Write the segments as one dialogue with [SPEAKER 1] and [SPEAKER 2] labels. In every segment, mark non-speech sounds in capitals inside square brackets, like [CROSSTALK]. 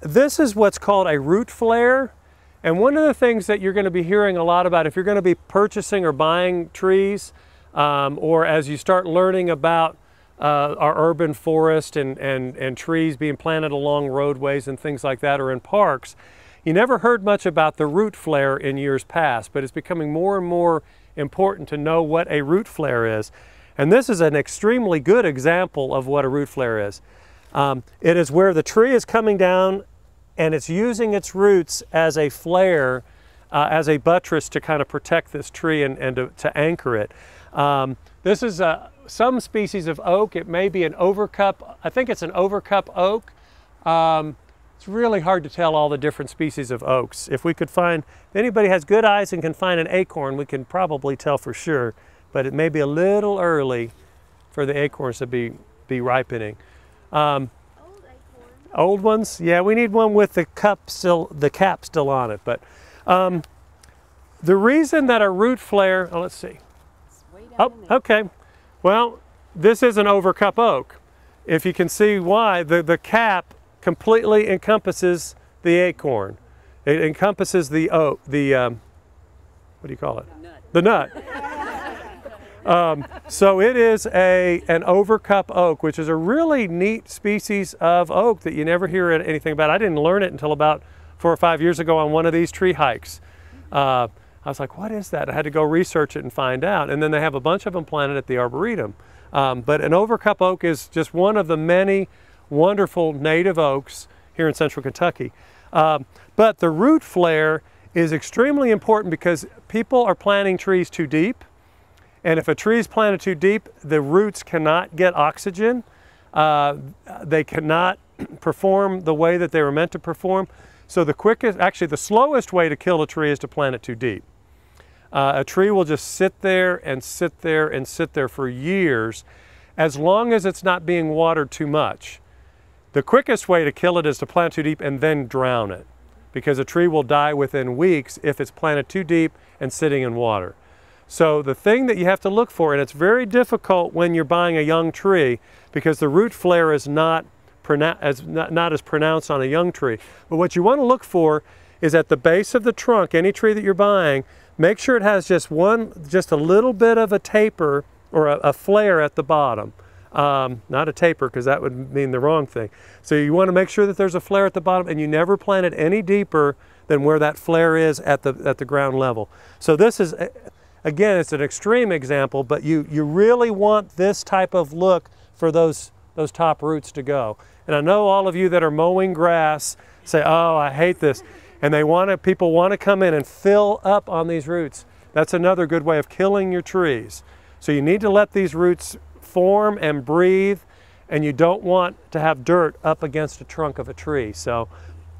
[SPEAKER 1] this is what's called a root flare. And one of the things that you're going to be hearing a lot about if you're going to be purchasing or buying trees, um, or as you start learning about uh, our urban forest and, and, and trees being planted along roadways and things like that or in parks, you never heard much about the root flare in years past, but it's becoming more and more important to know what a root flare is. And this is an extremely good example of what a root flare is. Um, it is where the tree is coming down and it's using its roots as a flare, uh, as a buttress to kind of protect this tree and, and to, to anchor it. Um, this is uh, some species of oak. It may be an overcup. I think it's an overcup oak. Um, it's really hard to tell all the different species of oaks. If we could find, if anybody has good eyes and can find an acorn, we can probably tell for sure, but it may be a little early for the acorns to be, be ripening. Um, old ones? Yeah, we need one with the cup still, the cap still on it. But um, the reason that a root flare, oh, let's see. Oh, okay. Well, this is an overcup oak. If you can see why, the, the cap completely encompasses the acorn. It encompasses the oak, the, um, what do you call it? The nut. The nut. Um, so it is a, an overcup oak, which is a really neat species of oak that you never hear anything about. I didn't learn it until about four or five years ago on one of these tree hikes. Uh, I was like, what is that? I had to go research it and find out. And then they have a bunch of them planted at the Arboretum. Um, but an overcup oak is just one of the many wonderful native oaks here in central Kentucky. Um, but the root flare is extremely important because people are planting trees too deep. And if a tree is planted too deep, the roots cannot get oxygen. Uh, they cannot [CLEARS THROAT] perform the way that they were meant to perform. So the quickest, actually the slowest way to kill a tree is to plant it too deep. Uh, a tree will just sit there and sit there and sit there for years as long as it's not being watered too much. The quickest way to kill it is to plant too deep and then drown it because a tree will die within weeks if it's planted too deep and sitting in water. So the thing that you have to look for, and it's very difficult when you're buying a young tree because the root flare is not, as, not, not as pronounced on a young tree. But what you want to look for is at the base of the trunk, any tree that you're buying, Make sure it has just one, just a little bit of a taper or a, a flare at the bottom. Um, not a taper because that would mean the wrong thing. So you want to make sure that there's a flare at the bottom and you never plant it any deeper than where that flare is at the, at the ground level. So this is, again, it's an extreme example, but you, you really want this type of look for those, those top roots to go. And I know all of you that are mowing grass say, oh, I hate this and they want to, people want to come in and fill up on these roots. That's another good way of killing your trees. So you need to let these roots form and breathe and you don't want to have dirt up against a trunk of a tree. So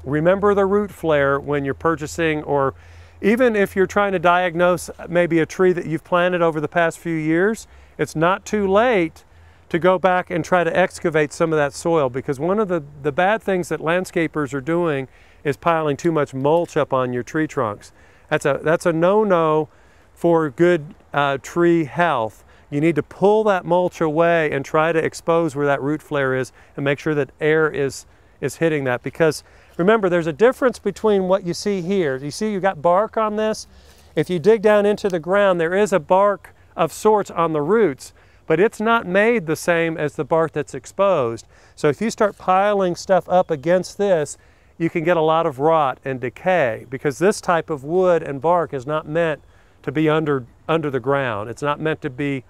[SPEAKER 1] remember the root flare when you're purchasing or even if you're trying to diagnose maybe a tree that you've planted over the past few years, it's not too late to go back and try to excavate some of that soil because one of the, the bad things that landscapers are doing is piling too much mulch up on your tree trunks. That's a, that's a no-no for good uh, tree health. You need to pull that mulch away and try to expose where that root flare is and make sure that air is, is hitting that because remember there's a difference between what you see here. You see you got bark on this? If you dig down into the ground there is a bark of sorts on the roots but it's not made the same as the bark that's exposed. So if you start piling stuff up against this, you can get a lot of rot and decay because this type of wood and bark is not meant to be under, under the ground. It's not meant to be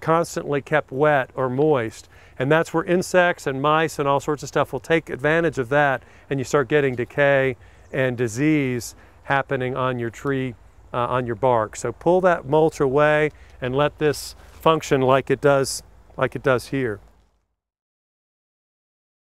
[SPEAKER 1] constantly kept wet or moist. And that's where insects and mice and all sorts of stuff will take advantage of that and you start getting decay and disease happening on your tree, uh, on your bark. So pull that mulch away and let this function like it does, like it does here.